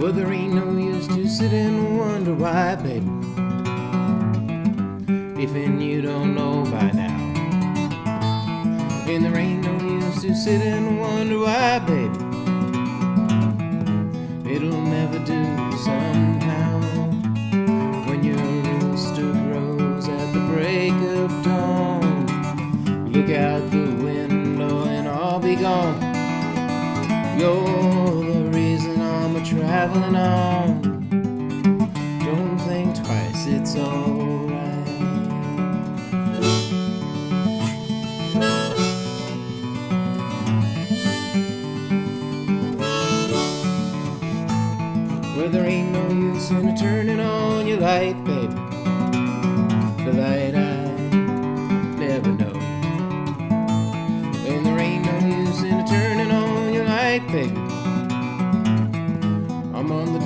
Well, there ain't no use to sit and wonder why, baby. If and you don't know by now. And there ain't no use to sit and wonder why, baby. It'll never do somehow. When your rooster crows at the break of dawn, look out the window and I'll be gone. You're traveling on. Don't think twice, it's alright. Well, there ain't no use in turning on your light, baby. The light I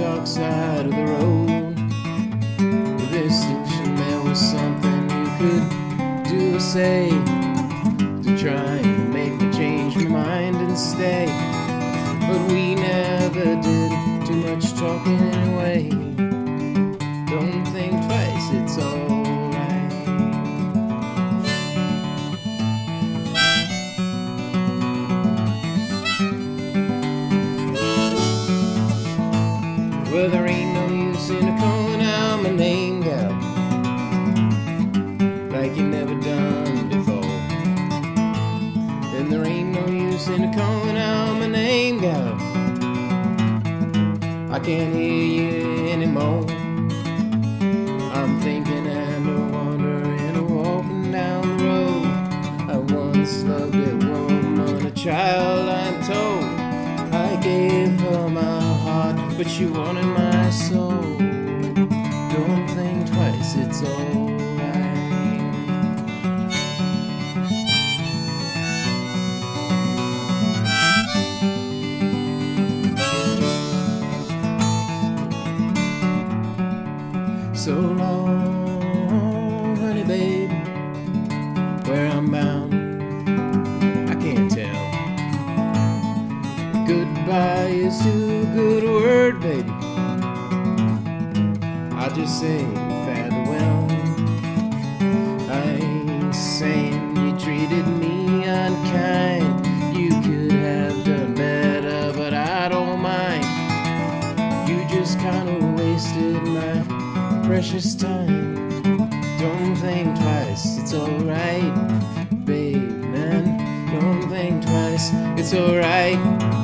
dark side of the road. This there was something you could do or say to try and make me change my mind and stay. But we never did too much talking Well, there ain't no use in calling out my name, gal, like you never done before. And there ain't no use in calling out my name, gal. I can't hear you anymore. I'm thinking and a wandering, walking down the road. I once loved a woman, a child, but she wanted my soul. Don't think twice, it's alright. So long, just say farewell. I ain't saying you treated me unkind. You could have done better, but I don't mind. You just kinda wasted my precious time. Don't think twice, it's alright, babe, man. Don't think twice, it's alright.